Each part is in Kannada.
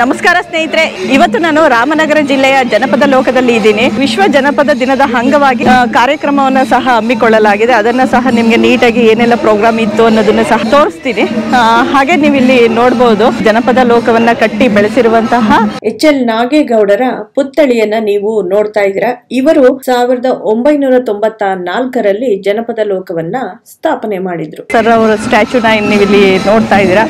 ನಮಸ್ಕಾರ ಸ್ನೇಹಿತರೆ, ಇವತ್ತು ನಾನು ರಾಮನಗರ ಜಿಲ್ಲೆಯ ಜನಪದ ಲೋಕದಲ್ಲಿ ಇದ್ದೀನಿ. ವಿಶ್ವ ಜನಪದ ದಿನದ ಅಂಗವಾಗಿ ಕಾರ್ಯಕ್ರಮವನ್ನು ಸಹ ಹಮ್ಮಿಕೊಳ್ಳಲಾಗಿದೆ. ಅದನ್ನ ಸಹ ನಿಮ್ಗೆ ನೀಟಾಗಿ ಏನೆಲ್ಲ ಪ್ರೋಗ್ರಾಮ್ ಇತ್ತು ಅನ್ನೋದನ್ನ ಸಹ ತೋರಿಸ್ತೀನಿ. ಹಾಗೆ ನೀವು ಇಲ್ಲಿ ನೋಡ್ಬೋದು, ಜನಪದ ಲೋಕವನ್ನ ಕಟ್ಟಿ ಬೆಳೆಸಿರುವಂತಹ ಎಚ್ ಎಲ್ ನಾಗೇಗೌಡರ ಪುತ್ಥಳಿಯನ್ನ ನೀವು ನೋಡ್ತಾ ಇದ್ದೀರಾ. ಇವರು ಸಾವಿರದ ಒಂಬೈನೂರ ತೊಂಬತ್ತ ನಾಲ್ಕರಲ್ಲಿ ಜನಪದ ಲೋಕವನ್ನ ಸ್ಥಾಪನೆ ಮಾಡಿದ್ರು. ಸರ್, ಅವರ ಸ್ಟ್ಯಾಚುನ ನೀವು ಇಲ್ಲಿ ನೋಡ್ತಾ ಇದ್ದೀರಾ.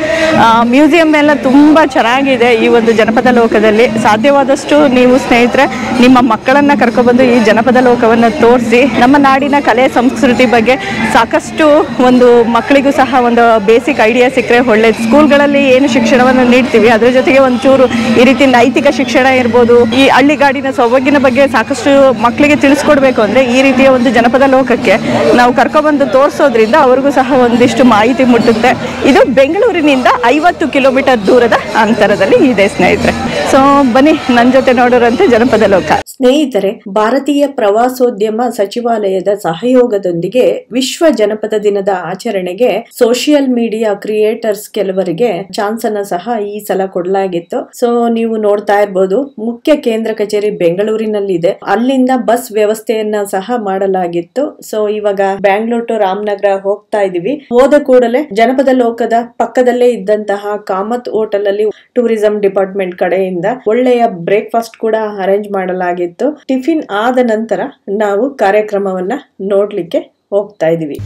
ಮ್ಯೂಸಿಯಂ ಎಲ್ಲ ತುಂಬಾ ಚೆನ್ನಾಗಿದೆ. ಈ ಒಂದು ಜನಪದ ಲೋಕದಲ್ಲಿ ಸಾಧ್ಯವಾದಷ್ಟು ನೀವು ಸ್ನೇಹಿತರೆ, ನಿಮ್ಮ ಮಕ್ಕಳನ್ನ ಕರ್ಕೊಬಂದು ಈ ಜನಪದ ಲೋಕವನ್ನು ತೋರಿಸಿ, ನಮ್ಮ ನಾಡಿನ ಕಲೆ ಸಂಸ್ಕೃತಿ ಬಗ್ಗೆ ಸಾಕಷ್ಟು ಒಂದು ಮಕ್ಕಳಿಗೂ ಸಹ ಒಂದು ಬೇಸಿಕ್ ಐಡಿಯಾ ಸಿಕ್ಕರೆ ಒಳ್ಳೆಯದು ಸ್ಕೂಲ್ಗಳಲ್ಲಿ ಏನು ಶಿಕ್ಷಣವನ್ನು ನೀಡ್ತೀವಿ, ಅದರ ಜೊತೆಗೆ ಒಂಚೂರು ಈ ರೀತಿ ನೈತಿಕ ಶಿಕ್ಷಣ ಇರ್ಬೋದು, ಈ ಹಳ್ಳಿಗಾಡಿನ ಸೊಬಗಿನ ಬಗ್ಗೆ ಸಾಕಷ್ಟು ಮಕ್ಕಳಿಗೆ ತಿಳಿಸ್ಕೊಡ್ಬೇಕು ಅಂದರೆ ಈ ರೀತಿಯ ಒಂದು ಜನಪದ ಲೋಕಕ್ಕೆ ನಾವು ಕರ್ಕೊಬಂದು ತೋರಿಸೋದ್ರಿಂದ ಅವ್ರಿಗೂ ಸಹ ಒಂದಿಷ್ಟು ಮಾಹಿತಿ ಮುಟ್ಟುತ್ತೆ. ಇದು ಬೆಂಗಳೂರಿನಿಂದ ಐವತ್ತು ಕಿಲೋಮೀಟರ್ ದೂರದ ಅಂತರದಲ್ಲಿ ಇದೆ. ಸ್ನೇಹಿತರೆ ಸೊ ಬನ್ನಿ ನನ್ನ ಜೊತೆ ನೋಡೋರಂತೆ ಜನಪದ ಲೋಕ. ಸ್ನೇಹಿತರೆ, ಭಾರತೀಯ ಪ್ರವಾಸೋದ್ಯಮ ಸಚಿವಾಲಯದ ಸಹಯೋಗದೊಂದಿಗೆ ವಿಶ್ವ ಜನಪದ ದಿನದ ಆಚರಣೆಗೆ ಸೋಷಿಯಲ್ ಮೀಡಿಯಾ ಕ್ರಿಯೇಟರ್ಸ್ ಕೆಲವರಿಗೆ ಚಾನ್ಸ್ ಅನ್ನ ಸಹ ಈ ಸಲ ಕೊಡಲಾಗಿತ್ತು. ಸೊ ನೀವು ನೋಡ್ತಾ ಇರಬಹುದು ಮುಖ್ಯ ಕೇಂದ್ರ ಕಚೇರಿ ಬೆಂಗಳೂರಿನಲ್ಲಿದೆ. ಅಲ್ಲಿಂದ ಬಸ್ ವ್ಯವಸ್ಥೆಯನ್ನ ಸಹ ಮಾಡಲಾಗಿತ್ತು. ಸೊ ಇವಾಗ ಬ್ಯಾಂಗ್ಳೂರ್ ಟು ರಾಮನಗರ ಹೋಗ್ತಾ ಇದೀವಿ. ಹೋದ ಕೂಡಲೇ ಜನಪದ ಲೋಕದ ಪಕ್ಕದಲ್ಲೇ ಇದ್ದಂತಹ ಕಾಮತ್ ಹೋಟೆಲ್ ಅಲ್ಲಿ ಟೂರಿಸಂ ಡಿಪಾರ್ಟ್ಮೆಂಟ್ ಕಡೆಯಿಂದ ಒಳ್ಳೆಯ ಬ್ರೇಕ್ಫಾಸ್ಟ್ ಕೂಡ ಅರೇಂಜ್ ಮಾಡಲಾಗಿತ್ತು. ಟಿಫಿನ್ ಆದ ನಂತರ ನಾವು ಕಾರ್ಯಕ್ರಮವನ್ನ ನೋಡ್ಲಿಕ್ಕೆ ಹೋಗ್ತಾ ಇದೀವಿ.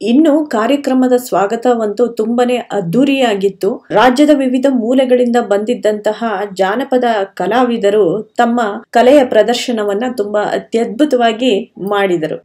ಇನ್ನು ಕಾರ್ಯಕ್ರಮದ ಸ್ವಾಗತವಂತೂ ತುಂಬಾನೇ ಅದ್ದೂರಿಯಾಗಿತ್ತು. ರಾಜ್ಯದ ವಿವಿಧ ಮೂಲೆಗಳಿಂದ ಬಂದಿದ್ದಂತಹ ಜಾನಪದ ಕಲಾವಿದರು ತಮ್ಮ ಕಲೆಯ ಪ್ರದರ್ಶನವನ್ನ ತುಂಬಾ ಅತ್ಯದ್ಭುತವಾಗಿ ಮಾಡಿದರು.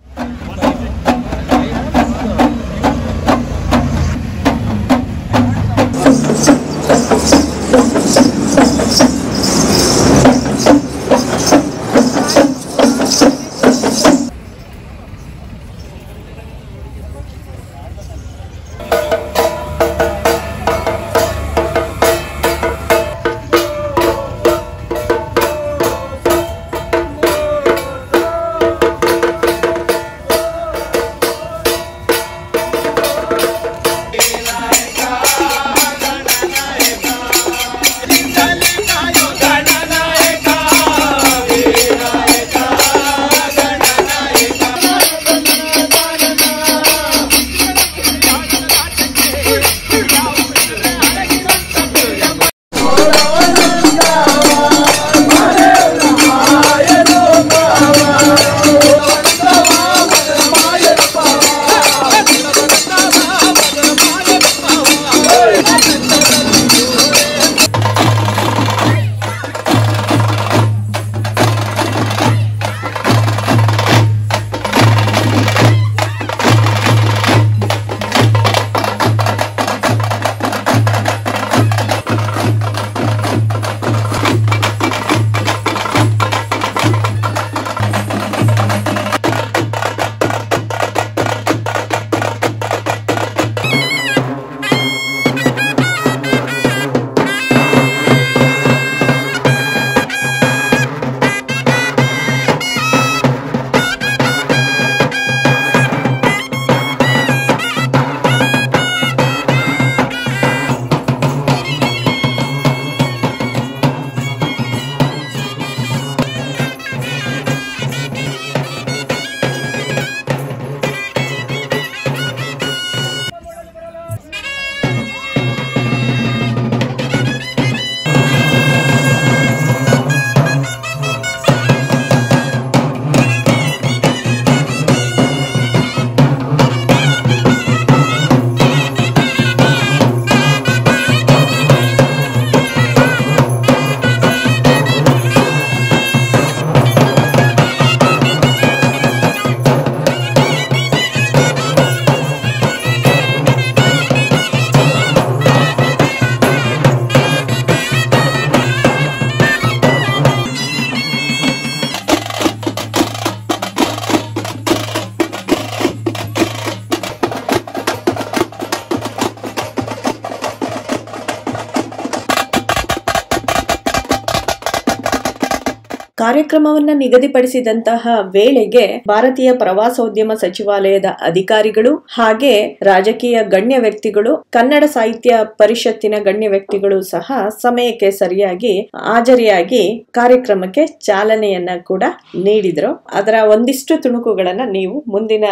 ಕಾರ್ಯಕ್ರಮವನ್ನ ನಿಗದಿಪಡಿಸಿದಂತಹ ವೇಳೆಗೆ ಭಾರತೀಯ ಪ್ರವಾಸೋದ್ಯಮ ಸಚಿವಾಲಯದ ಅಧಿಕಾರಿಗಳು ಹಾಗೆ ರಾಜಕೀಯ ಗಣ್ಯ ವ್ಯಕ್ತಿಗಳು, ಕನ್ನಡ ಸಾಹಿತ್ಯ ಪರಿಷತ್ತಿನ ಗಣ್ಯ ವ್ಯಕ್ತಿಗಳು ಸಹ ಸಮಯಕ್ಕೆ ಸರಿಯಾಗಿ ಹಾಜರಿಯಾಗಿ ಕಾರ್ಯಕ್ರಮಕ್ಕೆ ಚಾಲನೆಯನ್ನ ಕೂಡ ನೀಡಿದ್ರು. ಅದರ ಒಂದಿಷ್ಟು ತುಣುಕುಗಳನ್ನ ನೀವು ಮುಂದಿನ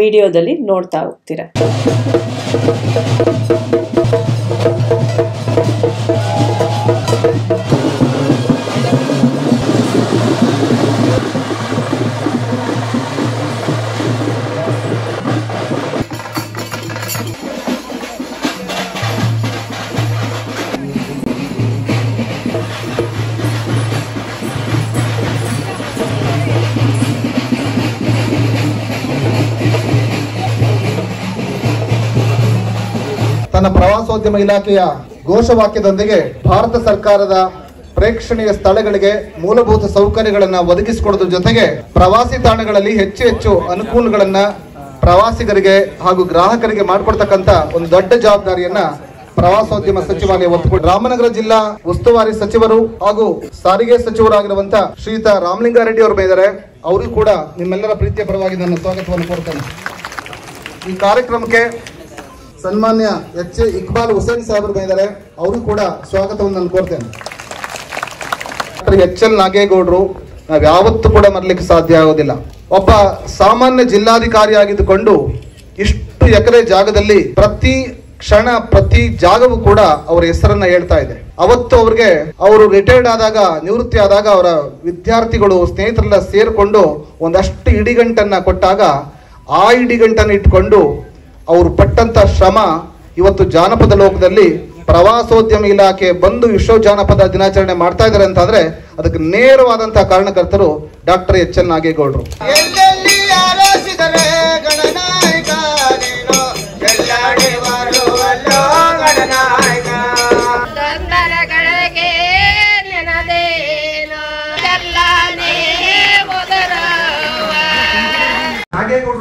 ವಿಡಿಯೋದಲ್ಲಿ ನೋಡ್ತಾ ಹೋಗ್ತೀರಾ. ಇಲಾಖೆಯ ಘೋಷವಾಕ್ಯದೊಂದಿಗೆ ಭಾರತ ಸರ್ಕಾರದ ಪ್ರೇಕ್ಷಣೀಯ ಸ್ಥಳಗಳಿಗೆ ಮೂಲಭೂತ ಸೌಕರ್ಯಗಳನ್ನು ಒದಗಿಸಿಕೊಡೋದ್ರ ಜೊತೆಗೆ ಪ್ರವಾಸಿ ತಾಣಗಳಲ್ಲಿ ಹೆಚ್ಚು ಹೆಚ್ಚು ಅನುಕೂಲಗಳನ್ನ ಪ್ರವಾಸಿಗರಿಗೆ ಹಾಗೂ ಗ್ರಾಹಕರಿಗೆ ಮಾಡಿಕೊಡ್ತಕ್ಕಂತ ಒಂದು ದೊಡ್ಡ ಜವಾಬ್ದಾರಿಯನ್ನ ಪ್ರವಾಸೋದ್ಯಮ ಸಚಿವಾಲಯ ಒತ್ತುಕೊಂಡು ರಾಮನಗರ ಜಿಲ್ಲಾ ಉಸ್ತುವಾರಿ ಸಚಿವರು ಹಾಗೂ ಸಾರಿಗೆ ಸಚಿವರಾಗಿರುವಂತ ಶ್ರೀಯುತ ರಾಮಲಿಂಗಾರೆಡ್ಡಿ ಅವರು ಇದ್ದಾರೆ ಅವರು ಕೂಡ ನಿಮ್ಮೆಲ್ಲರ ಪ್ರೀತಿಯ ಪರವಾಗಿ ನನ್ನ ಸ್ವಾಗತವನ್ನು ಕೋರ್ತೇನೆ ಈ ಕಾರ್ಯಕ್ರಮಕ್ಕೆ ಸನ್ಮಾನ್ಯ ಎಚ್ ಎ ಇಕ್ಬಾಲ್ ಹುಸೇನ್ ಸಾಹೇಬರು ಬಂದಿದ್ದಾರೆ ಅವರು ಕೂಡ ಸ್ವಾಗತವನ್ನು ನಾನು ಕೋರ್ತೇನೆ. ಡಾಕ್ಟರ್ ಎಚ್ ಎಲ್ ನಾಗೇಗೌಡರು, ನಾವು ಯಾವತ್ತೂ ಕೂಡ ಮರಲಿಕ್ಕೆ ಸಾಧ್ಯ ಆಗೋದಿಲ್ಲ. ಒಬ್ಬ ಸಾಮಾನ್ಯ ಜಿಲ್ಲಾಧಿಕಾರಿ ಆಗಿದ್ದುಕೊಂಡು ಇಷ್ಟು ಎಕರೆ ಜಾಗದಲ್ಲಿ ಪ್ರತಿ ಕ್ಷಣ, ಪ್ರತಿ ಜಾಗವೂ ಕೂಡ ಅವರ ಹೆಸರನ್ನ ಹೇಳ್ತಾ ಇದೆ. ಅವತ್ತು ಅವ್ರಿಗೆ ಅವರು ರಿಟೈರ್ಡ್ ಆದಾಗ, ನಿವೃತ್ತಿ ಆದಾಗ ಅವರ ವಿದ್ಯಾರ್ಥಿಗಳು, ಸ್ನೇಹಿತರೆಲ್ಲ ಸೇರಿಕೊಂಡು ಒಂದಷ್ಟು ಇಡಿಗಂಟನ್ನ ಕೊಟ್ಟಾಗ ಆ ಇಡಿಗಂಟನ್ನು ಇಟ್ಕೊಂಡು ಅವರು ಪಟ್ಟಂತ ಶ್ರಮ ಇವತ್ತು ಜಾನಪದ ಲೋಕದಲ್ಲಿ ಪ್ರವಾಸೋದ್ಯಮ ಇಲಾಖೆ ಬಂದು ವಿಶ್ವ ಜಾನಪದ ದಿನಾಚರಣೆ ಮಾಡ್ತಾ ಇದ್ದಾರೆ ಅಂತಂದ್ರೆ ಅದಕ್ಕೆ ನೇರವಾದಂತಹ ಕಾರಣಕರ್ತರು ಡಾಕ್ಟರ್ ಎಚ್ ಎನ್ ನಾಗೇಗೌಡರು.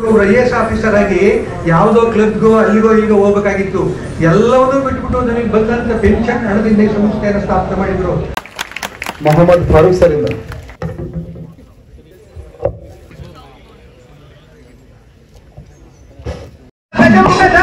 ನಾಗೇಗೌಡರು ಐ ಎಸ್ ಆಫೀಸರ್ ಆಗಿ ಯಾವುದೋ ಕ್ಲಬ್ಗೋ ಅಲ್ಲಿಗೋ ಈಗ ಹೋಗ್ಬೇಕಾಗಿತ್ತು. ಎಲ್ಲವನ್ನೂ ಬಿಟ್ಬಿಟ್ಟು ನನಗೆ ಬಂದಂತ ಪೆನ್ಷನ್ ಹಣದಿಂದ ಈ ಸಂಸ್ಥೆಯನ್ನು ಸ್ಥಾಪನೆ ಮಾಡಿದ್ರು. ಮೊಹಮ್ಮದ್ ಫಾರೂಕ್ ಸರ್ ಇಂದ ಗಜಮುಖದ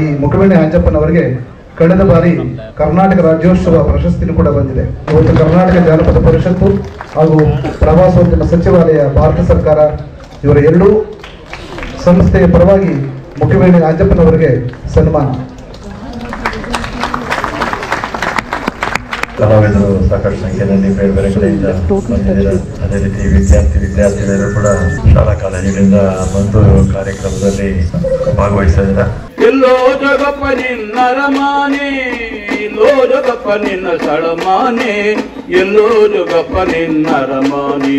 ಈ ಮುಖವೇಣಿ ಆಂಜಪ್ಪನವರಿಗೆ ಕಳೆದ ಬಾರಿ ಕರ್ನಾಟಕ ರಾಜ್ಯೋತ್ಸವ ಪ್ರಶಸ್ತಿನೂ ಕೂಡ ಬಂದಿದೆ. ಇವತ್ತು ಕರ್ನಾಟಕ ಜಾನಪದ ಪರಿಷತ್ತು ಹಾಗೂ ಪ್ರವಾಸೋದ್ಯಮ ಸಚಿವಾಲಯ ಭಾರತ ಸರ್ಕಾರ ಇವರ ಎರಡೂ ಸಂಸ್ಥೆಯ ಪರವಾಗಿ ಮುಖವೇಣಿ ಆಂಜಪ್ಪನವರಿಗೆ ಸನ್ಮಾನ. ಕಲಾವಿದರು ಸಾಕಷ್ಟು ಸಂಖ್ಯೆಯಲ್ಲಿ ಬೇರೆ ಬೇರೆ ಕಡೆಯಿಂದ ಅದೇ ರೀತಿ ವಿದ್ಯಾರ್ಥಿ ವಿದ್ಯಾರ್ಥಿನಿಯರು ಕೂಡ ಶಾಲಾ ಕಾಲೇಜುಗಳಿಂದ ಬಂದು ಕಾರ್ಯಕ್ರಮದಲ್ಲಿ ಭಾಗವಹಿಸ್ತಾ ಎಲ್ಲೋ ಜಗಪ್ಪ ನಿನ್ನ ಎಲ್ಲೋ ಜಗಪ್ಪ ನಿನ್ನ ಸಳಮಾನೆ ಎಲ್ಲೋ ಜಗಪ್ಪ ನಿನ್ನ ರಮಾನೆ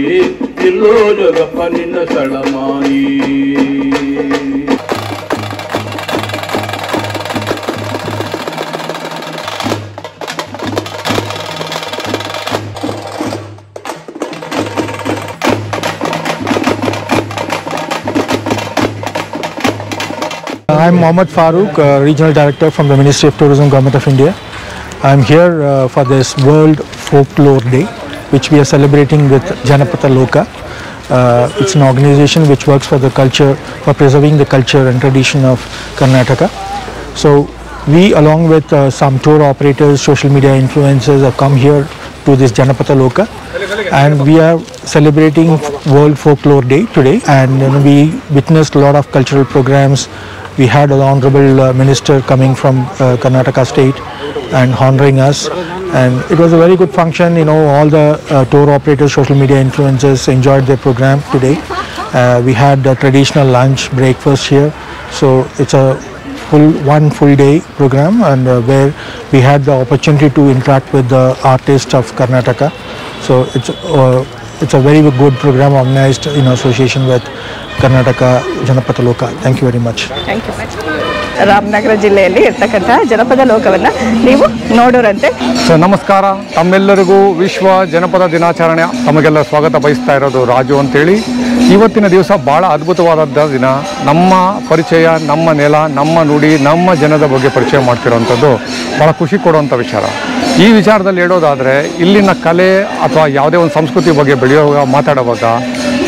ಎಲ್ಲೋ ಜಗಪ್ಪ ನಿನ್ನ ಸಳಮಾನೆ Mohammad Farooq, uh, Regional Director from the Ministry of Tourism, Government of India. I'm here uh, for this World Folklore Day, which we are celebrating with Janapata Loka. Uh, it's an organization which works for the culture, for preserving the culture and tradition of Karnataka. So we, along with uh, some tour operators, social media influencers, have come here to this Janapata Loka. And we are celebrating World Folklore Day today. And you know, we witnessed a lot of cultural programs. We had the Honorable uh, Minister coming from uh, Karnataka State and honoring us. And it was a very good function. You know, all the uh, tour operators, social media influencers enjoyed their program today. Uh, we had a traditional lunch, breakfast here. So it's a full one full day program and uh, where we had the opportunity to interact with the artists of Karnataka. So it's uh, it's a very good program organized in association with Karnataka Janapataloka. Thank you very much. Thank you. Ramanagara ಜಿಲ್ಲೆಯಲ್ಲಿ ಇರ್ತಕ್ಕಂತಹ ಜನಪದ ಲೋಕವನ್ನ ನೀವು ನೋಡೋರಂತೆ. ಸೊ ನಮಸ್ಕಾರ. ತಮ್ಮೆಲ್ಲರಿಗೂ ವಿಶ್ವ ಜನಪದ ದಿನಾಚರಣೆ. ತಮಗೆಲ್ಲ ಸ್ವಾಗತ ಬಯಸ್ತಾ ಇರೋದು ರಾಜು ಅಂತೇಳಿ. ಇವತ್ತಿನ ದಿವಸ ಭಾಳ ಅದ್ಭುತವಾದಂತಹ ದಿನ. ನಮ್ಮ ಪರಿಚಯ, ನಮ್ಮ ನೆಲ, ನಮ್ಮ ನುಡಿ, ನಮ್ಮ ಜನದ ಬಗ್ಗೆ ಪರಿಚಯ ಮಾಡ್ತಿರೋವಂಥದ್ದು ಭಾಳ ಖುಷಿ ಕೊಡುವಂಥ ವಿಚಾರ. ಈ ವಿಚಾರದಲ್ಲಿ ಹೇಳೋದಾದರೆ, ಇಲ್ಲಿನ ಕಲೆ ಅಥವಾ ಯಾವುದೇ ಒಂದು ಸಂಸ್ಕೃತಿ ಬಗ್ಗೆ ಬೆಳೆಯುವಾಗ ಮಾತಾಡುವಾಗ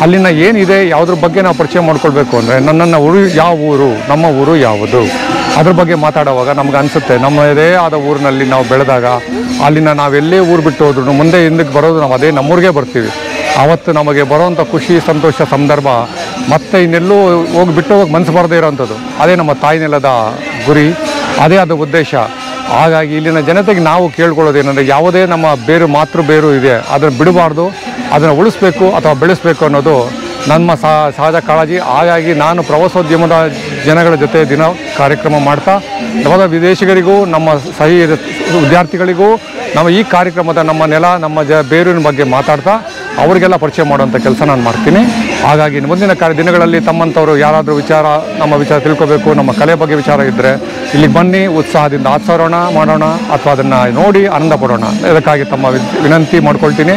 ಅಲ್ಲಿನ ಏನಿದೆ, ಯಾವುದ್ರ ಬಗ್ಗೆ ನಾವು ಪರಿಚಯ ಮಾಡ್ಕೊಳ್ಬೇಕು ಅಂದರೆ ನನ್ನನ್ನು ಊರು ಯಾವ ಊರು, ನಮ್ಮ ಊರು ಯಾವುದು? ಅದ್ರ ಬಗ್ಗೆ ಮಾತಾಡುವಾಗ ನಮ್ಗೆ ಅನಿಸುತ್ತೆ, ನಮ್ಮದೇ ಆದ ಊರಿನಲ್ಲಿ ನಾವು ಬೆಳೆದಾಗ ಅಲ್ಲಿನ ನಾವೆಲ್ಲೇ ಊರು ಬಿಟ್ಟು ಹೋದ್ರು ಮುಂದೆ ಹಿಂದಕ್ಕೆ ಬರೋದು ನಾವು ಅದೇ ನಮ್ಮೂರಿಗೆ ಬರ್ತೀವಿ. ಆವತ್ತು ನಮಗೆ ಬರೋವಂಥ ಖುಷಿ, ಸಂತೋಷ, ಸಂದರ್ಭ ಮತ್ತೆ ಇನ್ನೆಲ್ಲೂ ಹೋಗಿ ಬಿಟ್ಟು ಹೋಗಿ ಮನಸ್ಸು ಬರದೇ ಇರೋವಂಥದ್ದು ಅದೇ ನಮ್ಮ ತಾಯಿ ನೆಲದ ಗುರಿ, ಅದೇ ಅದು ಉದ್ದೇಶ. ಹಾಗಾಗಿ ಇಲ್ಲಿನ ಜನತೆಗೆ ನಾವು ಕೇಳ್ಕೊಳ್ಳೋದೇನೆಂದರೆ ಯಾವುದೇ ನಮ್ಮ ಬೇರು ಮಾತೃ ಬೇರು ಇದೆ, ಅದನ್ನು ಬಿಡಬಾರ್ದು, ಅದನ್ನು ಉಳಿಸ್ಬೇಕು ಅಥವಾ ಬೆಳೆಸಬೇಕು ಅನ್ನೋದು ನಮ್ಮ ಸಹ ಸಹಜ ಕಾಳಜಿ. ಹಾಗಾಗಿ ನಾನು ಪ್ರವಾಸೋದ್ಯಮದ ಜನಗಳ ಜೊತೆ ದಿನ ಕಾರ್ಯಕ್ರಮ ಮಾಡ್ತಾ ಯಾವುದ ವಿದೇಶಿಗರಿಗೂ, ನಮ್ಮ ಸಹಿ ವಿದ್ಯಾರ್ಥಿಗಳಿಗೂ, ನಮ್ಮ ಈ ಕಾರ್ಯಕ್ರಮದ ನಮ್ಮ ನೆಲ, ನಮ್ಮ ಜ ಬೇರಿನ ಬಗ್ಗೆ ಮಾತಾಡ್ತಾ, ಅವರಿಗೆಲ್ಲ ಪರಿಚಯ ಮಾಡುವಂಥ ಕೆಲಸ ನಾನು ಮಾಡ್ತೀನಿ. ಹಾಗಾಗಿ ಮುಂದಿನ ಕಾರ್ಯ ದಿನಗಳಲ್ಲಿ ತಮ್ಮಂಥವರು ಯಾರಾದರೂ ವಿಚಾರ, ನಮ್ಮ ವಿಚಾರ ತಿಳ್ಕೋಬೇಕು, ನಮ್ಮ ಕಲೆ ಬಗ್ಗೆ ವಿಚಾರ ಇದ್ದರೆ ಇಲ್ಲಿ ಬನ್ನಿ, ಉತ್ಸಾಹದಿಂದ ಆಚರೋಣ ಮಾಡೋಣ, ಅಥವಾ ಅದನ್ನು ನೋಡಿ ಆನಂದ ಪಡೋಣ. ಇದಕ್ಕಾಗಿ ತಮ್ಮ ವಿನಂತಿ ಮಾಡ್ಕೊಳ್ತೀನಿ.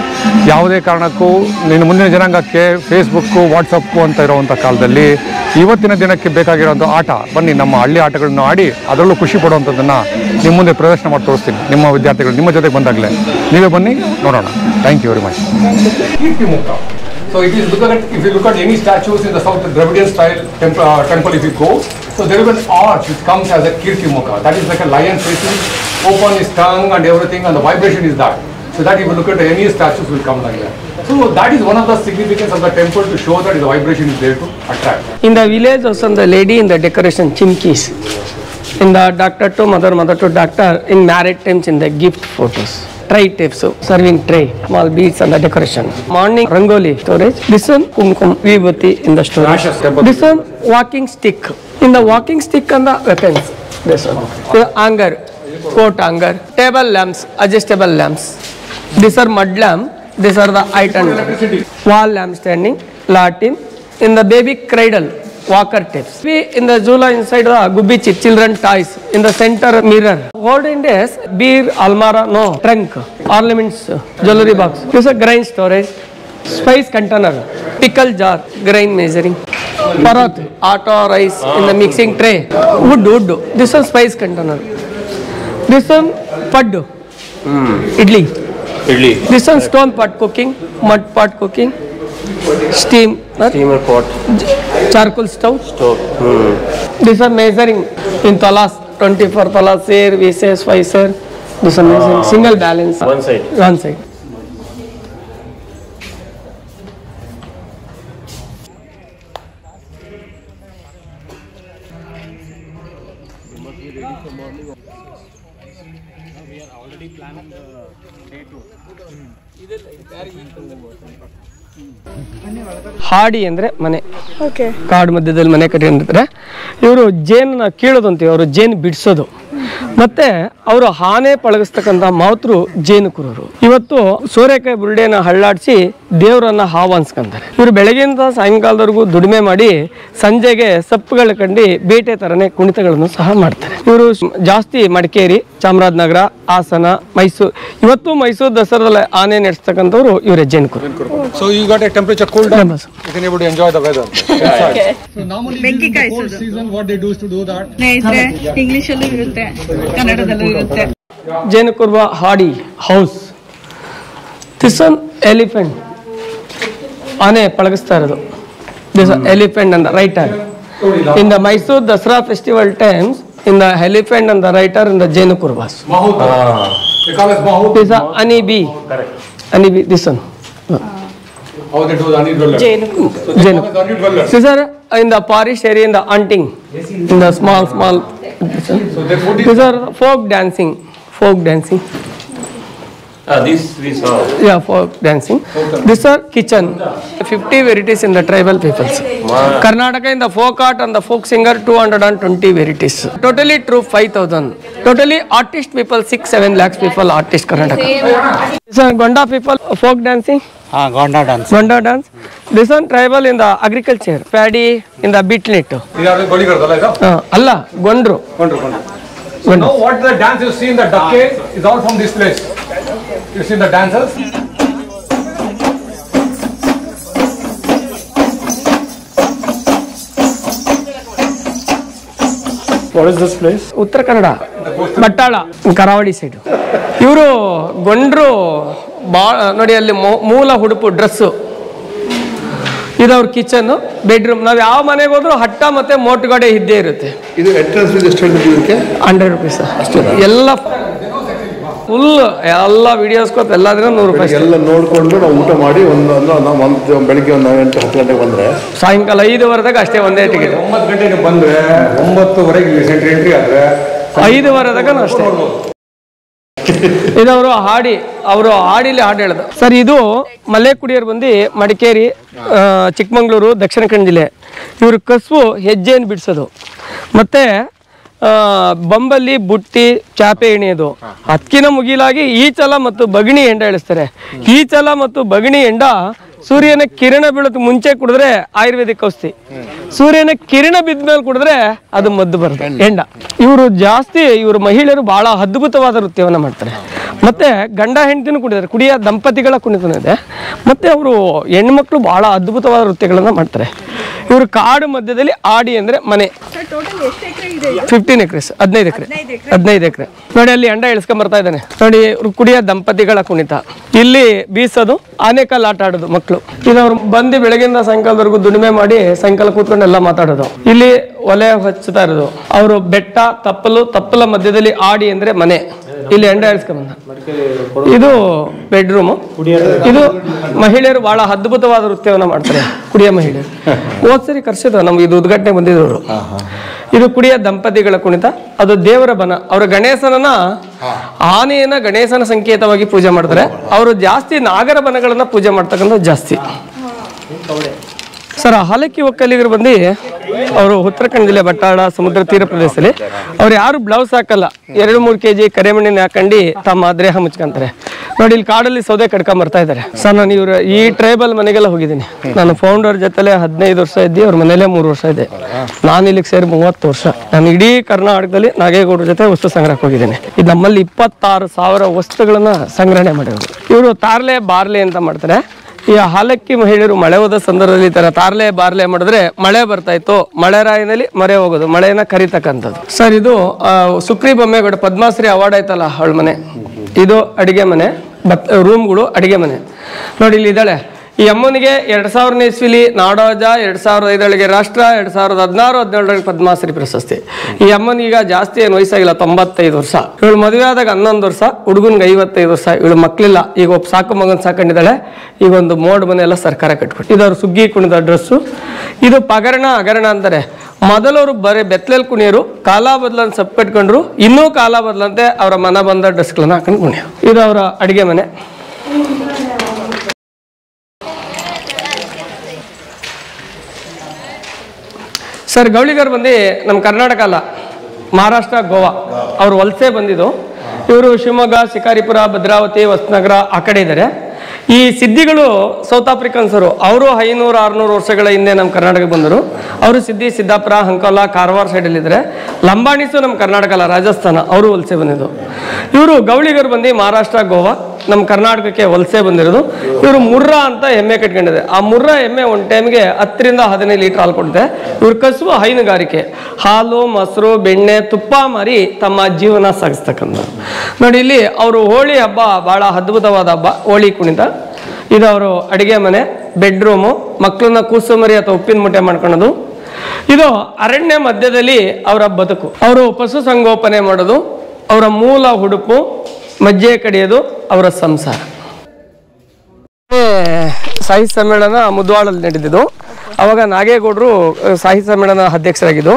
ಯಾವುದೇ ಕಾರಣಕ್ಕೂ ನೀನು ಮುಂದಿನ ಜನಾಂಗಕ್ಕೆ ಫೇಸ್ಬುಕ್ಕು ವಾಟ್ಸಪ್ಪು ಅಂತ ಇರೋವಂಥ ಕಾಲದಲ್ಲಿ ಇವತ್ತಿನ ದಿನಕ್ಕೆ ಬೇಕಾಗಿರೋಂಥ ಆಟ, ಬನ್ನಿ ನಮ್ಮ ಹಳ್ಳಿ ಆಟಗಳನ್ನು ಆಡಿ ಅದರಲ್ಲೂ ಖುಷಿ ಪಡುವಂಥದ್ದನ್ನು ನಿಮ್ಮ ಮುಂದೆ ಪ್ರದರ್ಶನ ಮಾಡಿ ತೋರಿಸ್ತೀನಿ. ನಿಮ್ಮ ವಿದ್ಯಾರ್ಥಿಗಳು ನಿಮ್ಮ ಜೊತೆಗೆ ಬಂದಾಗಲೇ. ನೀವೇ ಬನ್ನಿ, ನೋಡೋಣ. Thank you very much. So it is look at if you look at any statues in the South the Dravidian style temple, uh, temple if you go, so there is an arch which comes as a Kirtimukha. That is like a lion facing, open his tongue and everything, and the vibration is that. So that if you look at any statues will come like that. So that is one of the significance of the temple to show that the vibration is there to attract. In the village also the lady in the decoration chimkis. In the doctor to mother, mother to doctor, in married times in the gift photos. Try tips serving try small beach and decoration morning rangoli storage this kumkuma vibhuti in the storage this walking stick in the walking stick and the weapons this hanger coat hanger table lamps adjustable lamps this are mud lamp this are the item wall lamp standing lantern in the baby cradle Walker tips. We in the Zula inside the Gubbi chip, children toys. In the center mirror. Holding this beer, almara, no, trunk, ornaments, jewelry box. This is a grain storage. Spice container, pickle jar, grain measuring. Parat, atta, rice in the mixing tray. Wood, wood. This one spice container. This one paddu. Idli. Idli. This one stone pot cooking, mud pot cooking, steam, Steamer pot. charcoal stove. Stove. Hmm. These are measuring in talas, 24 talas, air, VSS, 5 sir. These are measuring. Ah. Single balance. One side. One side. We are already planning the day two. Either ಹಾಡಿ ಅಂದ್ರೆ ಮನೆ. ಓಕೆ. ಕಾಡು ಮಧ್ಯದಲ್ಲಿ ಮನೆ ಕಟ್ಟಿರ್ತಾರೆ ಇವರು ಜೇನನ್ನ ಕೀಳೋದು ಅಂತೀವಿ ಅವರು ಜೇನು ಬಿಡಿಸೋದು. ಮತ್ತೆ ಅವರು ಹಾನೆ ಪಳಗಿಸ್ತಕ್ಕಂಥ ಮಾತೃ ಜೇನು ಕುರರು. ಇವತ್ತು ಸೋರೆಕಾಯಿ ಬುರುಡೆನ ಹಳ್ಳಾಡಿಸಿ ದೇವರನ್ನ ಆಹ್ವಾನಿಸ್ಕೊಂತಾರೆ. ಇವರು ಬೆಳಗ್ಗೆಯಿಂದ ಸಾಯಂಕಾಲದವರೆಗೂ ದುಡಿಮೆ ಮಾಡಿ ಸಂಜೆಗೆ ಸಪ್ಪುಗಳ ಕಂಡು ಬೇಟೆ ತರನೇ ಕುಣಿತಗಳನ್ನು ಸಹ ಮಾಡ್ತಾರೆ. ಇವರು ಜಾಸ್ತಿ ಮಡಿಕೇರಿ ಚಾಮರಾಜನಗರ ಹಾಸನ ಮೈಸೂರು. ಇವತ್ತು ಮೈಸೂರು ದಸರಾದಲ್ಲಿ ಆನೆ ನಡೆಸ್ತಕ್ಕಂಥವ್ರು ಇವರೇ Jain So you got a temperature cool down. You can able to enjoy the weather. inside. So normally ಬೆಂಕಿ during the cold ಕಾಯಿಸೋದು. season, what they do is to do that. ಸ್ನೇಹಿತರೆ ಇಂಗ್ಲಿಷಲ್ಲೂ ಇರುತ್ತೆ ಕನ್ನಡದಲ್ಲೂ ಇರುತ್ತೆ. ಜೇನುಕುರ್ವ ಹಾಡಿ ಹೌಸ್. ದಿಸ್ ಒನ್ ಎಲಿಫೆಂಟ್ ಆನೆ ಪಳಗಿಸ್ತಾ ಇರೋದು. This elephant ride rider in the Mysuru Dasara festival times in the elephant and the rider in the Jenu Kurubas Ah. They call us Mahu. This is honey bee. Honey bee, this one. How they do the honey dweller. ಜೇನು So they Jenu. call us honey dweller. These are in the forest area, in the hunting, in the small, small. So their food is These are folk dancing, folk dancing. Ah, this, this all. Yeah, for dancing. These are kitchen. 50 varieties in the tribal peoples. Karnataka in the folk art and the folk singer 220 varieties. Totally true 5000. Totally artist people 6 7 lakhs people artist Karnataka. These are Gonda people folk dancing. Ah, Gonda dance. Gonda dance. This one tribal in the agriculture. Paddy in the beet net. ಇದಾದ್ರೆ Gondru. Gondru, Uh, ಅಲ್ಲ ಗೊಂಡ್ರು ಕೊಂಡ್ರು ಕೊಂಡ್ರು So now what the dance you see in the duck cage is all from this place. You see the dancers? What is this place Uttara Kannada ಬಟ್ಟಾಳ ಕರಾವಳಿ ಸೈಡ್ ಇವರು ಗೊಂಡ್ರು ಭಾಳ ನೋಡಿ ಅಲ್ಲಿ ಮೂ- ಮೂಲ ಹುಡುಪು ಡ್ರೆಸ್ಸು ಇದು ಅವ್ರ ಕಿಚನ್ ಬೆಡ್ರೂಮ್ ನಾವು ಯಾವ ಮನೆಗೆ ಹೋದ್ರು ಹಟ್ಟ ಮತ್ತೆ ಮೋಟ್ಗಡೆ ಇದ್ದೇ ಇರುತ್ತೆ. ಇದು ಹಂಡ್ರೆಡ್ ರುಪೀಸ್ ಎಲ್ಲ ಫುಲ್ ಎಲ್ಲ ವಿಡಿಯೋಸ್ಕೋಪ್ ಎಲ್ಲಾದ್ರೂ ನೂರು ರೂಪಾಯಿ ಎಲ್ಲ ನೋಡಿಕೊಂಡು ನಾವು ಊಟ ಮಾಡಿ ಒಂದು ಒಂದು ಬೆಳಿಗ್ಗೆ ಒಂದು ಎಂಟು ಹತ್ತು ಗಂಟೆಗೆ ಬಂದ್ರೆ. ಸಾಯಂಕಾಲ ಐದುವರೆದಾಗ ಅಷ್ಟೇ ಒಂದೇ ಟಿಕೆಟ್ ಒಂಬತ್ತು ಗಂಟೆಗೆ ಬಂದ್ರೆ ಒಂಬತ್ತುವರೆಗೆ ಎಂಟ್ರಿ ಆದ್ರೆ ಐದುವರೆದಾಗ ಅಷ್ಟೇ. ಇದವರು ಹಾಡಿ, ಅವರು ಹಾಡಿಲಿ ಹಾಡು ಹೇಳೋದು. ಸರ್, ಇದು ಮಲೆ ಕುಡಿಯೋರು ಬಂದು ಮಡಿಕೇರಿ ಚಿಕ್ಕಮಂಗ್ಳೂರು, ದಕ್ಷಿಣ ಕನ್ನಡ ಜಿಲ್ಲೆ. ಇವರು ಕಸುವು ಹೆಜ್ಜೆಯನ್ನು ಬಿಡಿಸೋದು. ಮತ್ತೆ ಬಂಬಲ್ಲಿ ಬುಟ್ಟಿ, ಚಾಪೆ ಎಣೆಯೋದು. ಅದಕ್ಕಿನ ಮುಗಿಲಾಗಿ ಈ ಚಲ ಮತ್ತು ಬಗಣಿ ಎಂಡ ಎಳಿಸ್ತಾರೆ ಈ ಚಲ ಮತ್ತು ಬಗಣಿ ಎಂಡ ಸೂರ್ಯನ ಕಿರಣ ಬೀಳೋದು ಮುಂಚೆ ಕುಡಿದ್ರೆ ಆಯುರ್ವೇದಿಕ್ ಔಷಧಿ. ಸೂರ್ಯನ ಕಿರಣ ಬಿದ್ದ ಮೇಲೆ ಕುಡಿದ್ರೆ ಅದು ಮದ್ದು ಬರುತ್ತೆ ಎಂಡ ಇವರು ಜಾಸ್ತಿ ಇವರು ಮಹಿಳೆಯರು ಬಹಳ ಅದ್ಭುತವಾದ ನೃತ್ಯವನ್ನು ಮಾಡ್ತಾರೆ. ಮತ್ತೆ ಗಂಡ ಹೆಂಡತಿನೂ ಕುಡಿದಾರೆ ಕುಡಿಯ ದಂಪತಿಗಳ ಕುಣಿತನ ಇದೆ. ಮತ್ತೆ ಅವರು ಹೆಣ್ಮಕ್ಳು ಬಹಳ ಅದ್ಭುತವಾದ ನೃತ್ಯಗಳನ್ನು ಮಾಡ್ತಾರೆ. ಇವರು ಕಾಡು ಮಧ್ಯದಲ್ಲಿ ಆಡಿ ಅಂದ್ರೆ ಮನೆ. ಫಿಫ್ಟೀನ್ ಎಕ್ರೆಸ್ ಹದಿನೈದು ಎಕರೆ. ಹದಿನೈದು ಎಕರೆ? ನೋಡಿ ಅಲ್ಲಿ ಅಂಡ ಇಳಿಸ್ಕೊಂಡ್ ಬರ್ತಾ ಇದ್ದಾನೆ. ನೋಡಿ ಕುಡಿಯ ದಂಪತಿಗಳ ಕುಣಿತ. ಇಲ್ಲಿ ಬೀಸೋದು ಆನೆಕಲ್ ಆಟ ಆಡೋದು ಮಕ್ಕಳು ಇದು ಅವ್ರು ಬಂದು ಬೆಳಗಿಂದ ಸಾಯಂಕಾಲದವರೆಗೂ ದುಡಿಮೆ ಮಾಡಿ ಸಾಯಂಕಾಲ ಕೂತ್ಕೊಂಡು ಎಲ್ಲ ಮಾತಾಡೋದು. ಇಲ್ಲಿ ಒಲೆ ಹಚ್ಚುತ್ತಾ ಇರೋದು. ಅವರು ಬೆಟ್ಟ ತಪ್ಪಲು ತಪ್ಪಲ ಮಧ್ಯದಲ್ಲಿ ಆಡಿ ಅಂದ್ರೆ ಮನೆ. ಇಲ್ಲಿ ಎಂಡ ಇಳಿಸ್ಕೊಂಬಂದ ಇದು ಬೆಡ್ರೂಮು ಇದು ಮಹಿಳೆಯರು ಬಹಳ ಅದ್ಭುತವಾದ ನೃತ್ಯವನ್ನು ಮಾಡ್ತಾರೆ. ಕುಡಿಯ ಮಹಿಳೆಯರು. ಹೋದ್ ಸರಿ ಕರ್ಸಿದ್ರು ನಮ್ಗೆ ಇದು ಉದ್ಘಾಟನೆ ಬಂದಿದ್ರು ಇದು ಕುಡಿಯ ದಂಪತಿಗಳ ಕುಣಿತ. ಅದು ದೇವರ ಬನ. ಅವರ ಗಣೇಶನನ್ನ ಆನೆಯನ್ನ ಗಣೇಶನ ಸಂಕೇತವಾಗಿ ಪೂಜೆ ಮಾಡ್ತಾರೆ. ಅವರು ಜಾಸ್ತಿ ನಾಗರ ಬನಗಳನ್ನ ಪೂಜೆ ಮಾಡ್ತಕ್ಕಂಥ ಜಾಸ್ತಿ. ಸರ್ ಹಾಲಕ್ಕಿ ಒಕ್ಕಲಿಗರು ಬಂದು ಅವರು ಉತ್ತರ ಜಿಲ್ಲೆ ಬಟ್ಟಾಳ ಸಮುದ್ರ ತೀರ ಪ್ರದೇಶದಲ್ಲಿ, ಅವ್ರು ಯಾರು ಬ್ಲೌಸ್ ಹಾಕಲ್ಲ, ಎರಡು ಮೂರು ಕೆ ಜಿ ಕರೆಮಣ್ಣಿನ ಹಾಕೊಂಡು ತಮ್ಮ ದೇಹ ಮುಚ್ಕೊಂತಾರೆ. ನೋಡಿ, ಇಲ್ಲಿ ಕಾಡಲ್ಲಿ ಸೌದೆ ಕಡ್ಕೊಂಡ್ ಬರ್ತಾ ಇದ್ದಾರೆ. ಸರ್, ನಾನು ಇವ್ರ ಈ ಟ್ರೈಬಲ್ ಮನೆಗೆಲ್ಲ ಹೋಗಿದ್ದೀನಿ. ನಾನು ಫೌಂಡರ್ ಜೊತೆಲೆ ಹದಿನೈದು ವರ್ಷ ಇದ್ದಿ, ಅವ್ರ ಮನೇಲೆ ಮೂರು ವರ್ಷ ಇದೆ. ನಾನು ಇಲ್ಲಿಗೆ ಸೇರಿ ಮೂವತ್ತು ವರ್ಷ. ನಾನು ಇಡೀ ಕರ್ನಾಟಕದಲ್ಲಿ ನಾಗೇಗೌಡರ ಜೊತೆ ವಸ್ತು ಸಂಗ್ರಹಕ್ಕೆ ಹೋಗಿದ್ದೀನಿ. ಇದು ನಮ್ಮಲ್ಲಿ ಇಪ್ಪತ್ತಾರು ಸಾವಿರ ವಸ್ತುಗಳನ್ನ ಸಂಗ್ರಹಣೆ ಮಾಡಿರೋದು. ಇವರು ತಾರ್ಲೆ, ಬಾರ್ಲೆ ಅಂತ ಮಾಡ್ತಾರೆ. ಈ ಹಾಲಕ್ಕಿ ಮಹಿಳೆಯರು ಮಳೆ ಹೋದ ಸಂದರ್ಭದಲ್ಲಿ ಈ ತರ ತಾರ್ಲೆ ಬಾರ್ಲೆ ಮಾಡಿದ್ರೆ ಮಳೆ ಬರ್ತಾ ಇತ್ತು. ಮಳೆ ರಾಯಿನಲ್ಲಿ ಮರೆ ಹೋಗೋದು, ಮಳೆಯನ್ನ ಕರಿತಕ್ಕಂಥದ್ದು. ಸರ್, ಇದು ಸುಕ್ರಿ ಬೊಮ್ಮೆಗೌಡ ಪದ್ಮಾಶ್ರೀ ಅವಾರ್ಡ್ ಆಯ್ತಲ್ಲ ಅವಳ ಮನೆ. ಇದು ಅಡಿಗೆ ಮನೆ, ಬತ್ ರೂಮ್ಗಳು ಅಡಿಗೆ ಮನೆ. ನೋಡಿ, ಇಲ್ಲಿ ಇದ್ದಾಳೆ. ಈ ಅಮ್ಮನಿಗೆ ಎರಡ್ ಸಾವಿರನೇ ಇಸ್ವಿಲಿ ನಾಡೋಜ, ಎರಡು ಸಾವಿರದ ಐದರೊಳಗೆ ರಾಷ್ಟ್ರ, ಎರಡ್ ಸಾವಿರದ ಹದಿನಾರು ಹದಿನೇಳರೊಳಗೆ ಪದ್ಮಶ್ರೀ ಪ್ರಶಸ್ತಿ. ಈ ಅಮ್ಮನಿಗೆ ಜಾಸ್ತಿ ಏನು ವಯಸ್ಸಾಗಿಲ್ಲ, ತೊಂಬತ್ತೈದು ವರ್ಷ. ಇವಳು ಮದುವೆ ಆದಾಗ ಹನ್ನೊಂದು ವರ್ಷ, ಹುಡುಗನ್ಗೆ ಐವತ್ತೈದು ವರ್ಷ. ಇವಳು ಮಕ್ಕಳಿಲ್ಲ ಈಗ ಒಬ್ಬ ಸಾಕು ಮಗನ್ ಸಾಕೊಂಡಿದ್ದಾಳೆ. ಈಗ ಒಂದು ಮೋಡ್ ಮನೆ ಎಲ್ಲ ಸರ್ಕಾರ ಕಟ್ಕೊಟ್ಟು ಇದು ಅವ್ರು ಸುಗ್ಗಿ ಕುಣಿದ ಡ್ರೆಸ್ಸು. ಇದು ಪಗರಣ, ಹಗರಣ ಅಂತಾರೆ ಮೊದಲವರು ಬರೀ ಬೆತ್ತಲಲ್ಲಿ ಕುಣಿಯರು, ಕಾಲ ಬದಲನ್ನು ಸಪ್ ಕಟ್ಕೊಂಡ್ರು ಇನ್ನೂ ಕಾಲ ಬದಲಂತೆ ಅವರ ಮನ ಬಂದ ಡ್ರೆಸ್ಗಳನ್ನ ಹಾಕೊಂಡು ಕುಣಿಯರು. ಇದು ಅವರ ಅಡುಗೆ ಮನೆ. ಸರ್, ಗೌಳಿಗರ್ ಬಂದು ನಮ್ಮ ಕರ್ನಾಟಕ ಅಲ್ಲ, ಮಹಾರಾಷ್ಟ್ರ, ಗೋವಾ. ಅವರು ವಲಸೆ ಬಂದಿದ್ದು. ಇವರು ಶಿವಮೊಗ್ಗ, ಶಿಕಾರಿಪುರ, ಭದ್ರಾವತಿ, ಹೊಸನಗರ ಆ ಕಡೆ ಇದ್ದಾರೆ. ಈ ಸಿದ್ಧಿಗಳು ಸೌತ್ ಆಫ್ರಿಕನ್ಸರು ಅವರು ಐನೂರು, ಆರುನೂರು ವರ್ಷಗಳ ಹಿಂದೆ ನಮ್ಮ ಕರ್ನಾಟಕಕ್ಕೆ ಬಂದರು. ಅವರು ಸಿದ್ಧಿ ಸಿದ್ದಾಪುರ ಹಂಕೋಲ ಕಾರವಾರ ಸೈಡಲ್ಲಿದ್ದಾರೆ ಲಂಬಾಣಿಸು ನಮ್ಮ ಕರ್ನಾಟಕ ಅಲ್ಲ, ರಾಜಸ್ಥಾನ, ಅವರು ವಲಸೆ ಬಂದಿದ್ದು. ಇವರು ಗೌಳಿಗರು ಬಂದು ಮಹಾರಾಷ್ಟ್ರ, ಗೋವಾ. ನಮ್ಮ ಕರ್ನಾಟಕಕ್ಕೆ ವಲಸೆ ಬಂದಿರೋದು. ಇವರು ಮುರ್ರಾ ಅಂತ ಎಮ್ಮೆ ಕಟ್ಕೊಂಡಿದೆ. ಆ ಮುರ್ರಾ ಎಮ್ಮೆ ಒಂದು ಟೈಮ್ಗೆ ಹತ್ತರಿಂದ ಹದಿನೈದು ಲೀಟರ್ ಹಾಲು ಕೊಡುತ್ತೆ. ಇವ್ರ ಕಸುವ ಹೈನುಗಾರಿಕೆ. ಹಾಲು, ಮೊಸರು, ಬೆಣ್ಣೆ, ತುಪ್ಪ ಮಾರಿ ತಮ್ಮ ಜೀವನ ಸಾಗಿಸ್ತಕ್ಕಂಥ. ನೋಡಿ, ಇಲ್ಲಿ ಅವರು ಹೋಳಿ ಹಬ್ಬ ಬಹಳ ಅದ್ಭುತವಾದ ಹಬ್ಬ. ಹೋಳಿ ಕುಣಿತ. ಇದು ಅವರು ಅಡಿಗೆ ಮನೆ ಬೆಡ್ರೂಮು ಮಕ್ಕಳನ್ನ ಕೂಸು ಮರಿ ಅಥವಾ ಉಪ್ಪಿನ ಮುಟ್ಟೆ ಮಾಡ್ಕೊಳ್ಳೋದು ಇದು ಅರಣ್ಯ ಮಧ್ಯದಲ್ಲಿ ಅವರ ಬದುಕು. ಅವರು ಪಶು ಸಂಗೋಪನೆ ಮಾಡೋದು. ಅವರ ಮೂಲ ಹುಡುಪು ಮಜ್ಜೆ ಕಡಿಯೋದು ಅವರ ಸಂಸಾರ. ಸಾಹಿತ್ಯ ಸಮ್ಮೇಳನ ಮುದ್ವಾಳಲ್ಲಿ ನಡೆದಿದ್ದು. ಅವಾಗ ನಾಗೇಗೌಡರು ಸಾಹಿತ್ಯ ಸಮ್ಮೇಳನ ಅಧ್ಯಕ್ಷರಾಗಿದ್ದು.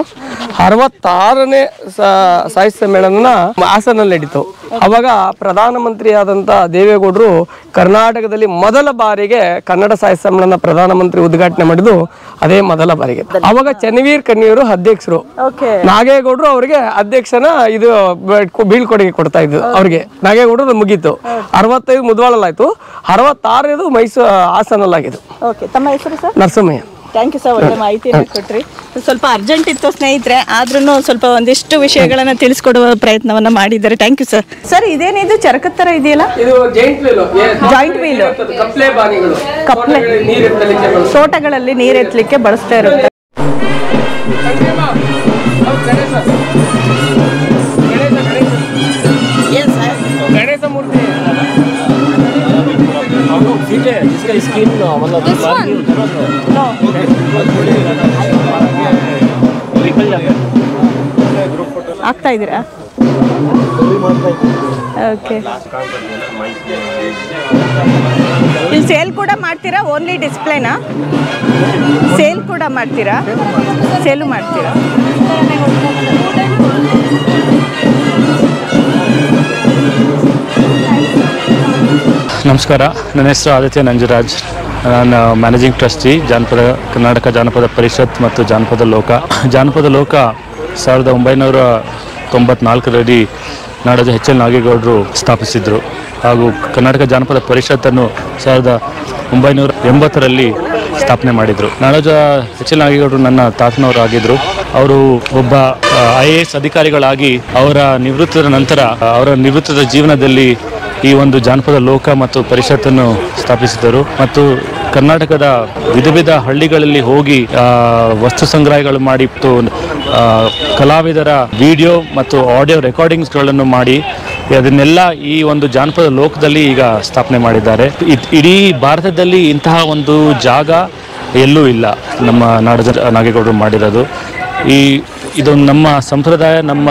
ಅರವತ್ತಾರನೇ ಸಾಹಿತ್ಯ ಸಮ್ಮೇಳನ ಹಾಸನಲ್ಲಿ ನಡೀತು. ಅವಾಗ ಪ್ರಧಾನಮಂತ್ರಿ ಆದಂತ ದೇವೇಗೌಡರು ಕರ್ನಾಟಕದಲ್ಲಿ ಮೊದಲ ಬಾರಿಗೆ ಕನ್ನಡ ಸಾಹಿತ್ಯ ಸಮ್ಮೇಳನ ಪ್ರಧಾನಮಂತ್ರಿ ಉದ್ಘಾಟನೆ ಮಾಡಿದ್ದು ಅದೇ ಮೊದಲ ಬಾರಿಗೆ. ಅವಾಗ ಚನ್ನವೀರ್ ಕನ್ನಿಯವರು ಅಧ್ಯಕ್ಷರು. ನಾಗೇಗೌಡರು ಅವರಿಗೆ ಅಧ್ಯಕ್ಷನ ಇದು ಬೀಳ್ಕೊಡುಗೆ ಕೊಡ್ತಾ ಇದ್ದು ಅವ್ರಿಗೆ. ನಾಗೇಗೌಡರು ಮುಗೀತು. ಅರವತ್ತೈದು ಮುದ್ವಾಳಲ್ಲಾಯ್ತು. ಅರವತ್ತಾರನೇದು ಮೈಸೂರು ಹಾಸನಲ್ಲಾಗಿದ್ದು. ತಮ್ಮ ಹೆಸರು ನರಸಿಂಹಯ್ಯ. ಥ್ಯಾಂಕ್ ಯು ಸರ್ ಒಳ್ಳೆ ಮಾಹಿತಿನ ಕೊಟ್ರಿ. ಸ್ವಲ್ಪ ಅರ್ಜೆಂಟ್ ಇತ್ತು ಸ್ನೇಹಿತರೆ ಆದ್ರೂ ಸ್ವಲ್ಪ ಒಂದಿಷ್ಟು ವಿಷಯಗಳನ್ನ ತಿಳಿಸ್ಕೊಡುವ ಪ್ರಯತ್ನವನ್ನ ಮಾಡಿದ್ದಾರೆ. ಥ್ಯಾಂಕ್ ಯು ಸರ್ ಸರ್ ಇದೇನಿದು? ಚರಕದ ತರ ಇದೆಯಲ್ಲ? ಜಾಯಿಂಟ್ ವೀಲ್ ಕಪ್ಲೆ. ತೋಟಗಳಲ್ಲಿ ನೀರ್ ಎತ್ತಲಿಕ್ಕೆ ಬಳಸ್ತಾ ಇರುತ್ತೆ. ಆಗ್ತಾ ಇದ್ದೀರಾ? ಓಕೆ ನೀವು ಸೇಲ್ ಕೂಡ ಮಾಡ್ತೀರಾ? ಓನ್ಲಿ ಡಿಸ್ಪ್ಲೇನಾ ಸೇಲ್ ಕೂಡ ಮಾಡ್ತೀರಾ? ಸೇಲು ಮಾಡ್ತೀರಾ? ನಮಸ್ಕಾರ. ನನ್ನ ಹೆಸರು ಆದಿತ್ಯ ನಂಜರಾಜ್. ನಾನು ಮ್ಯಾನೇಜಿಂಗ್ ಟ್ರಸ್ಟಿ ಜಾನಪದ ಕರ್ನಾಟಕ ಜಾನಪದ ಪರಿಷತ್ ಮತ್ತು ಜಾನಪದ ಲೋಕ. ಜಾನಪದ ಲೋಕ ಸಾವಿರದ ಒಂಬೈನೂರ ತೊಂಬತ್ನಾಲ್ಕರಡಿ ನಾಡೋಜ ಎಚ್ ಎಲ್ ನಾಗೇಗೌಡರು ಸ್ಥಾಪಿಸಿದರು. ಹಾಗೂ ಕರ್ನಾಟಕ ಜಾನಪದ ಪರಿಷತ್ತನ್ನು ಸಾವಿರದ ಒಂಬೈನೂರ ಎಂಬತ್ತರಲ್ಲಿ ಸ್ಥಾಪನೆ ಮಾಡಿದರು. ನಾಡೋಜ ಎಚ್ ಎಲ್ ನಾಗೇಗೌಡರು ನನ್ನ ತಾತನವರು ಆಗಿದ್ದರು ಅವರು ಒಬ್ಬ ಐ ಎ ಎಸ್ ಅಧಿಕಾರಿಗಳಾಗಿ ಅವರ ನಿವೃತ್ತದ ನಂತರ ಅವರ ನಿವೃತ್ತದ ಜೀವನದಲ್ಲಿ ಈ ಒಂದು ಜಾನಪದ ಲೋಕ ಮತ್ತು ಪರಿಷತ್ತನ್ನು ಸ್ಥಾಪಿಸಿದರು ಮತ್ತು ಕರ್ನಾಟಕದ ವಿಧ ವಿಧ ಹಳ್ಳಿಗಳಲ್ಲಿ ಹೋಗಿ ವಸ್ತು ಸಂಗ್ರಹಗಳು ಮಾಡಿ ಕಲಾವಿದರ ವಿಡಿಯೋ ಮತ್ತು ಆಡಿಯೋ ರೆಕಾರ್ಡಿಂಗ್ಸ್ಗಳನ್ನು ಮಾಡಿ, ಅದನ್ನೆಲ್ಲ ಈ ಒಂದು ಜಾನಪದ ಲೋಕದಲ್ಲಿ ಈಗ ಸ್ಥಾಪನೆ ಮಾಡಿದ್ದಾರೆ. ಇಡೀ ಭಾರತದಲ್ಲಿ ಇಂತಹ ಒಂದು ಜಾಗ ಎಲ್ಲೂ ಇಲ್ಲ ನಮ್ಮ ನಾಡ ನಾಗೇಗೌಡರು ಮಾಡಿರೋದು. ಈ ಇದೊಂದು ನಮ್ಮ ಸಂಪ್ರದಾಯ, ನಮ್ಮ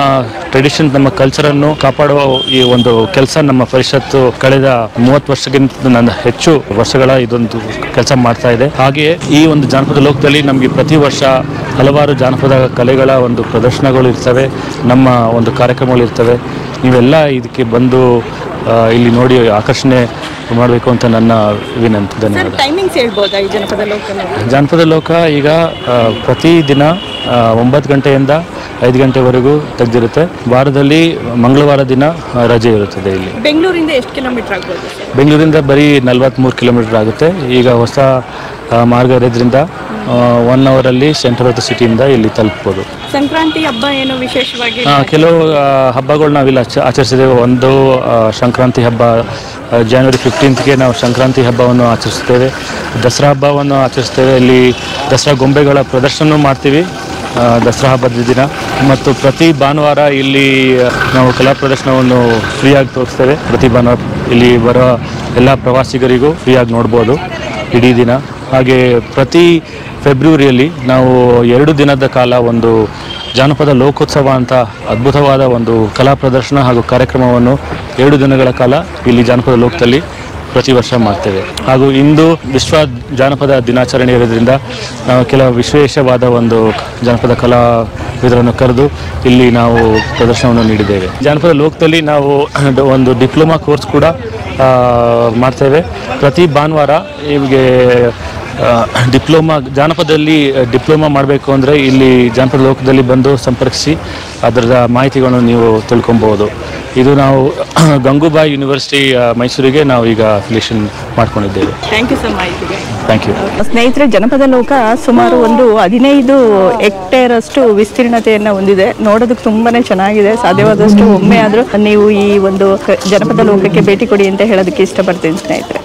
ಟ್ರೆಡಿಷನ್ ನಮ್ಮ ಕಲ್ಚರನ್ನು ಕಾಪಾಡುವ ಈ ಒಂದು ಕೆಲಸ ನಮ್ಮ ಪರಿಷತ್ತು ಕಳೆದ ಮೂವತ್ತು ವರ್ಷಕ್ಕಿಂತ ನನ್ನ ಹೆಚ್ಚು ವರ್ಷಗಳ ಇದೊಂದು ಕೆಲಸ ಮಾಡ್ತಾ ಇದೆ. ಹಾಗೆಯೇ ಈ ಒಂದು ಜಾನಪದ ಲೋಕದಲ್ಲಿ ನಮಗೆ ಪ್ರತಿ ವರ್ಷ ಹಲವಾರು ಜಾನಪದ ಕಲೆಗಳ ಒಂದು ಪ್ರದರ್ಶನಗಳು ಇರ್ತವೆ, ನಮ್ಮ ಒಂದು ಕಾರ್ಯಕ್ರಮಗಳು ಇರ್ತವೆ. ನೀವೆಲ್ಲ ಇದಕ್ಕೆ ಬಂದು ಇಲ್ಲಿ ನೋಡಿ ಆಕರ್ಷಣೆ ಮಾಡಬೇಕು ಅಂತ ನನ್ನ ವಿನಂತಿ ಧನ್ಯವಾದ. ಟೈಮಿಂಗ್ಸ್ ಹೇಳ್ಬೋದಾ ಈ ಜನಪದ ಲೋಕ ಈಗ ಪ್ರತಿದಿನ ಒಂಬತ್ತು ಗಂಟೆಯಿಂದ ಐದು ಗಂಟೆವರೆಗೂ ತೆಗೆದಿರುತ್ತೆ. ವಾರದಲ್ಲಿ ಮಂಗಳವಾರ ದಿನ ರಜೆ ಇರುತ್ತದೆ ಇಲ್ಲಿ. ಬೆಂಗಳೂರಿಂದ ಎಷ್ಟು ಕಿಲೋಮೀಟರ್ ಆಗ್ಬೋದು ಬೆಂಗಳೂರಿಂದ ಬರೀ ನಲವತ್ತ್ಮೂರು ಕಿಲೋಮೀಟರ್ ಆಗುತ್ತೆ. ಈಗ ಹೊಸ ಮಾರ್ಗ ಇರೋದ್ರಿಂದ ಒನ್ ಅವರಲ್ಲಿ ಸೆಂಟರ್ ಆಫ್ ದ ಸಿಟಿಯಿಂದ ಇಲ್ಲಿ ತಲುಪ್ಬೋದು. ಸಂಕ್ರಾಂತಿ ಹಬ್ಬ ಏನು ವಿಶೇಷವಾಗಿ? ಕೆಲವು ಹಬ್ಬಗಳು ನಾವಿಲ್ಲಿ ಆಚ ಆಚರಿಸಿದ್ದೇವೆ. ಒಂದು ಸಂಕ್ರಾಂತಿ ಹಬ್ಬ ಜನವರಿ ಜಾನ್ವರಿ ಫಿಫ್ಟೀನ್ತ್ಗೆ ನಾವು ಸಂಕ್ರಾಂತಿ ಹಬ್ಬವನ್ನು ಆಚರಿಸ್ತೇವೆ ದಸರಾ ಹಬ್ಬವನ್ನು ಆಚರಿಸ್ತೇವೆ ಇಲ್ಲಿ ದಸರಾ ಗೊಂಬೆಗಳ ಪ್ರದರ್ಶನ ಮಾಡ್ತೀವಿ ದಸರಾ ಹಬ್ಬದ ದಿನ. ಮತ್ತು ಪ್ರತಿ ಭಾನುವಾರ ಇಲ್ಲಿ ನಾವು ಕಲಾ ಪ್ರದರ್ಶನವನ್ನು ಫ್ರೀಯಾಗಿ ತೋರಿಸ್ತೇವೆ. ಪ್ರತಿ ಭಾನುವಾರ ಇಲ್ಲಿ ಬರೋ ಎಲ್ಲ ಪ್ರವಾಸಿಗರಿಗೂ ಫ್ರೀಯಾಗಿ ನೋಡ್ಬೋದು. ಇಡೀ ದಿನ. ಹಾಗೆ ಪ್ರತಿ ಫೆಬ್ರವರಿಯಲ್ಲಿ ನಾವು ಎರಡು ದಿನದ ಕಾಲ ಒಂದು ಜಾನಪದ ಲೋಕೋತ್ಸವ ಅಂತ ಅದ್ಭುತವಾದ ಒಂದು ಕಲಾ ಪ್ರದರ್ಶನ ಹಾಗೂ ಕಾರ್ಯಕ್ರಮವನ್ನು ಎರಡು ದಿನಗಳ ಕಾಲ ಇಲ್ಲಿ ಜಾನಪದ ಲೋಕದಲ್ಲಿ ಪ್ರತಿ ವರ್ಷ ಮಾಡ್ತೇವೆ. ಹಾಗೂ ಇಂದು ವಿಶ್ವ ಜಾನಪದ ದಿನಾಚರಣೆ ಇರೋದ್ರಿಂದ ನಾವು ಕೆಲವು ವಿಶೇಷವಾದ ಒಂದು ಜಾನಪದ ಕಲಾ ಇದರನ್ನು ಕರೆದು ಇಲ್ಲಿ ನಾವು ಪ್ರದರ್ಶನವನ್ನು ನೀಡಿದ್ದೇವೆ. ಜಾನಪದ ಲೋಕದಲ್ಲಿ ನಾವು ಒಂದು ಡಿಪ್ಲೊಮಾ ಕೋರ್ಸ್ ಕೂಡ ಮಾಡ್ತೇವೆ. ಪ್ರತಿ ಭಾನುವಾರ ಇವಿಗೆ ಡಿಪ್ಲೊಮಾ ಜಾನಪದದಲ್ಲಿ ಡಿಪ್ಲೊಮಾ ಮಾಡಬೇಕು ಅಂದರೆ ಇಲ್ಲಿ ಜಾನಪದ ಲೋಕದಲ್ಲಿ ಬಂದು ಸಂಪರ್ಕಿಸಿ ಅದರ ಮಾಹಿತಿಗಳನ್ನು ನೀವು ತಿಳ್ಕೊಬೋದು. ಇದು ನಾವು ಗಂಗೂಬಾಯಿ ಯೂನಿವರ್ಸಿಟಿ ಮೈಸೂರಿಗೆ ನಾವು ಈಗ ಅಫಿಲೇಷನ್ ಮಾಡ್ಕೊಂಡಿದ್ದೇವೆ. ಥ್ಯಾಂಕ್ ಯು ಸರ್ ಮಾಹಿತಿಗೆ. ಥ್ಯಾಂಕ್ ಯು ಸ್ನೇಹಿತರೆ ಜನಪದ ಲೋಕ ಸುಮಾರು ಒಂದು ಹದಿನೈದು ಹೆಕ್ಟೇರ್ ಅಷ್ಟು ವಿಸ್ತೀರ್ಣತೆಯನ್ನು ಹೊಂದಿದೆ. ನೋಡೋದಕ್ಕೆ ತುಂಬಾನೇ ಚೆನ್ನಾಗಿದೆ. ಸಾಧ್ಯವಾದಷ್ಟು ಒಮ್ಮೆ ಆದರೂ ನೀವು ಈ ಒಂದು ಕ- ಜನಪದ ಲೋಕಕ್ಕೆ ಭೇಟಿ ಕೊಡಿ ಅಂತ ಹೇಳೋದಕ್ಕೆ ಇಷ್ಟಪಡ್ತೀನಿ ಸ್ನೇಹಿತರೆ.